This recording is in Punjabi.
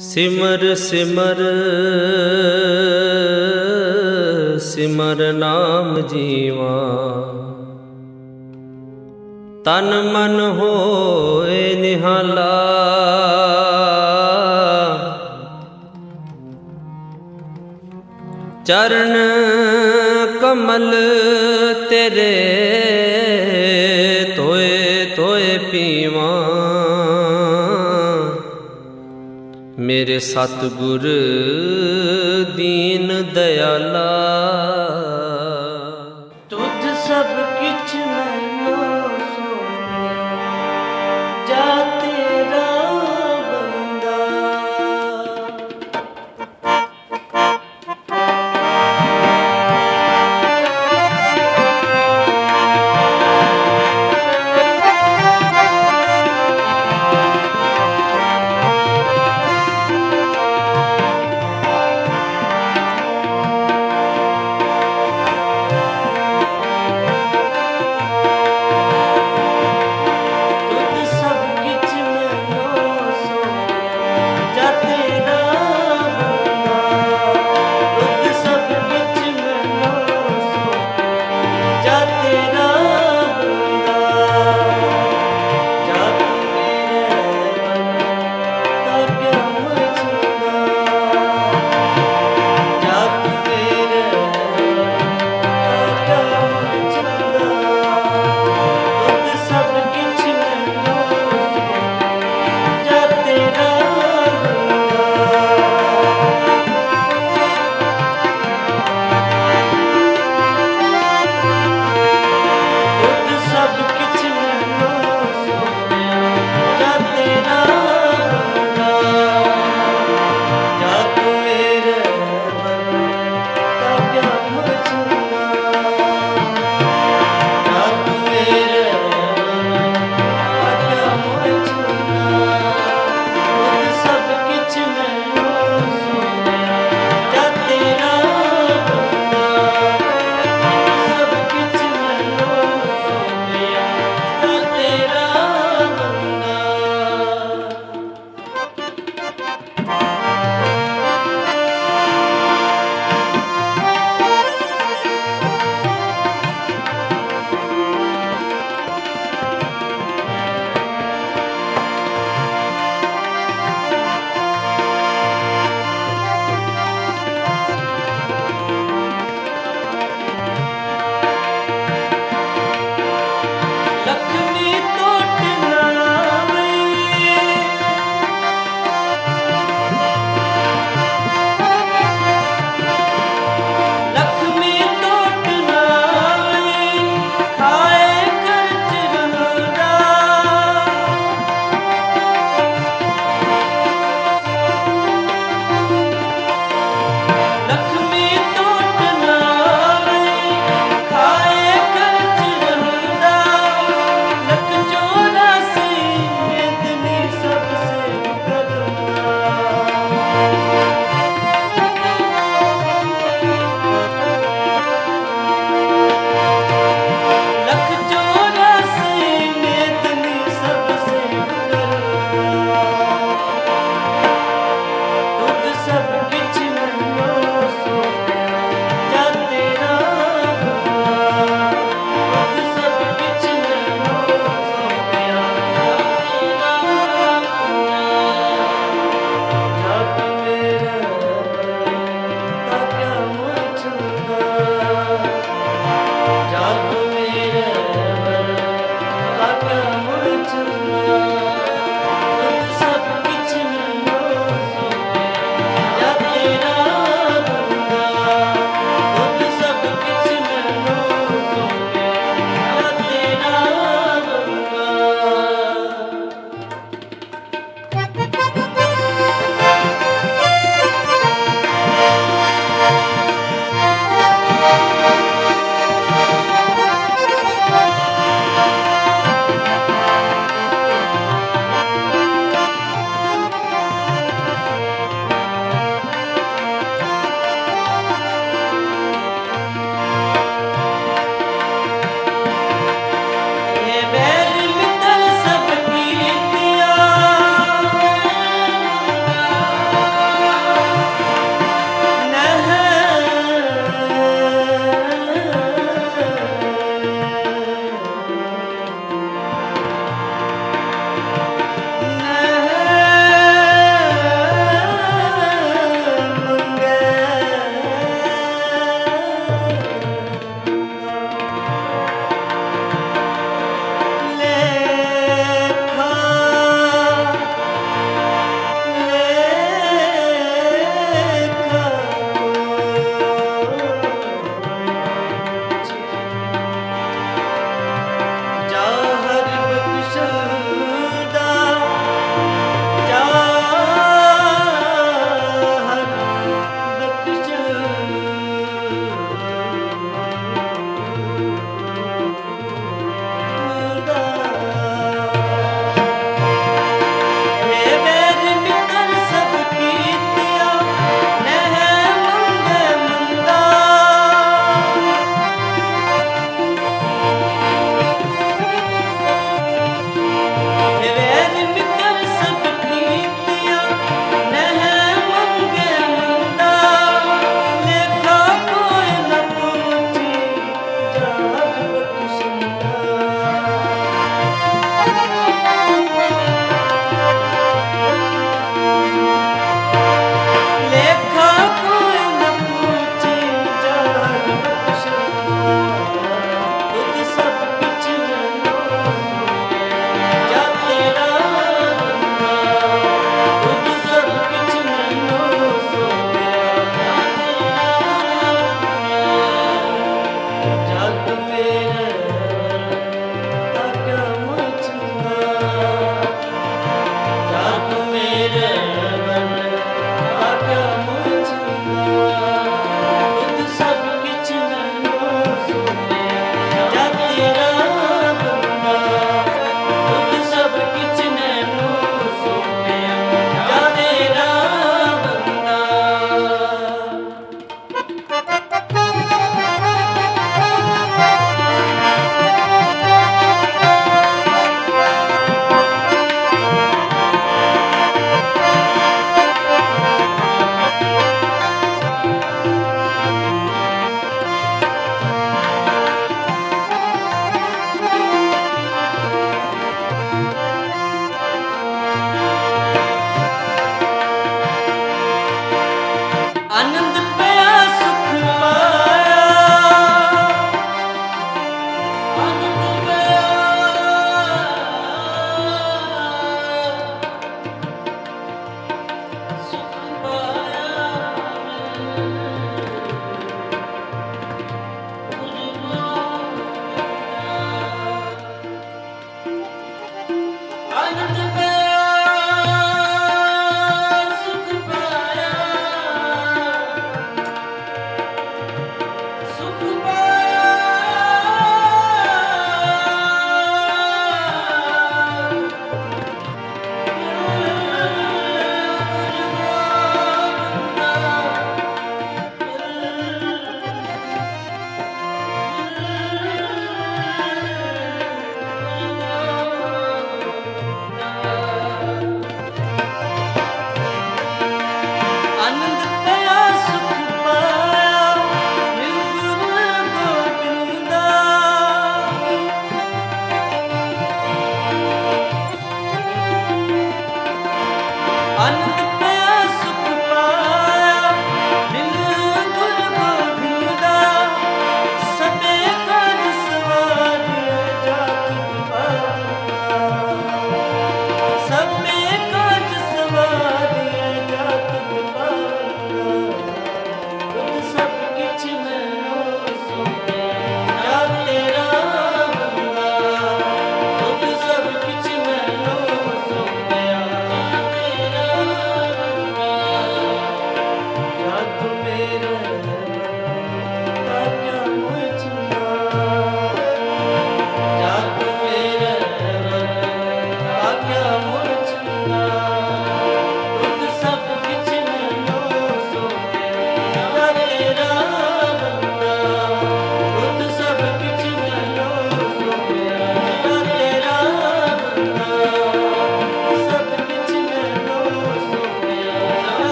ਸਿਮਰ ਸਿਮਰ ਸਿਮਰ ਨਾਮ ਜੀਵਾ। ਤਨ ਮਨ ਹੋਏ ਨਿਹਾਲਾ। ਚਰਨ ਕਮਲ ਤੇਰੇ ਮੇਰੇ ਸਤਿਗੁਰ ਦੀਨ ਦਇਆਲਾ। ਤੁਧ ਸਭ ਕਿਛ ਮੈਨੂੰ